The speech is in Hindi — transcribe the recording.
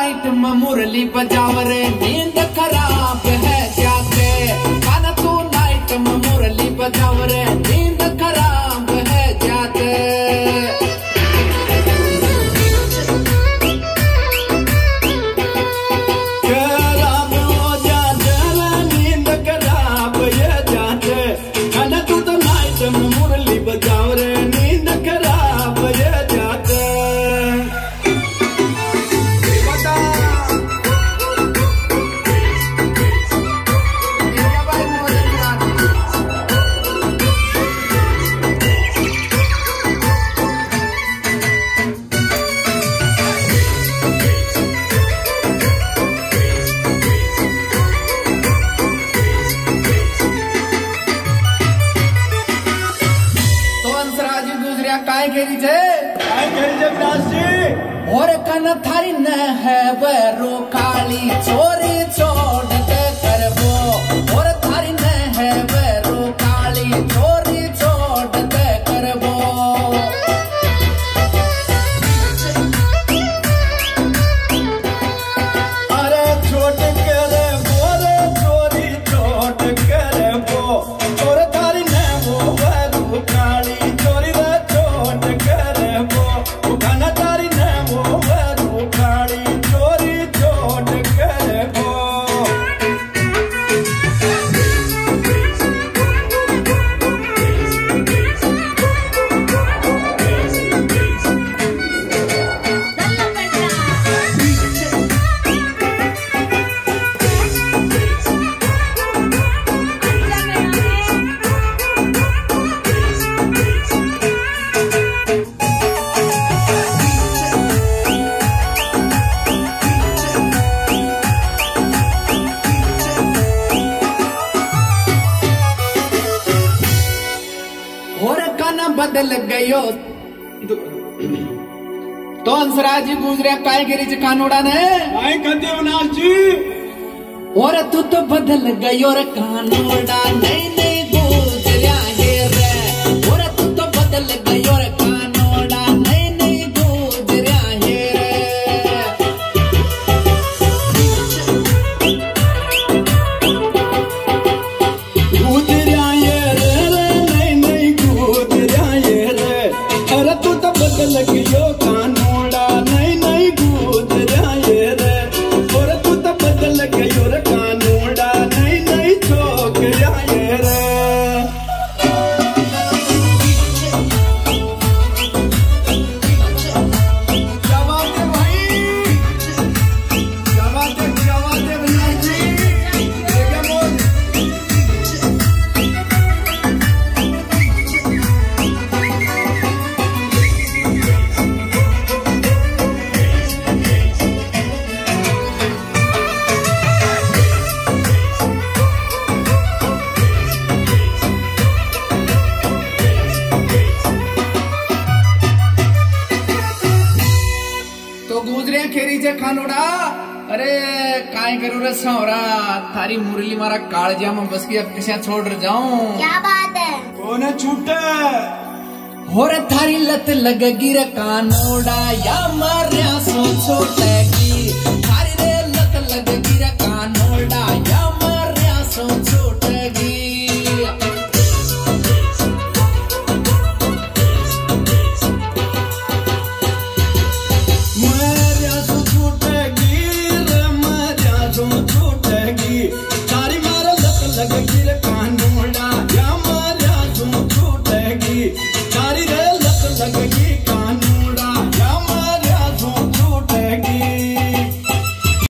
लाइट मुरली बजावर नींद अंसराज काय घेरी छे काय करी जगराज जी और कन थारी न है वरो काली चोरी छोड़ के करबो। और थारी न है वरो काली चोरी छोड़ के करबो। अरे छोट करे बोरे चोरी छोट करे बो और बदल गयो तो हंसराज जी गुजरिया काय गिरी जी कानोड़ा ने? काय कहते अविनाश जी। और तू तो बदल गयो रे कानोड़ा नहीं नहीं तू तो बदल खेरी छे खानोड़ा? अरे काय करू रे सावरा? थारी मुरली मारा काळजा में बस अब किसा छोड़ र जाऊँ? क्या बात है? कौन है छूटा होर थारी लत लगगी रे कानोड़ा या मारिया सोचो छोटे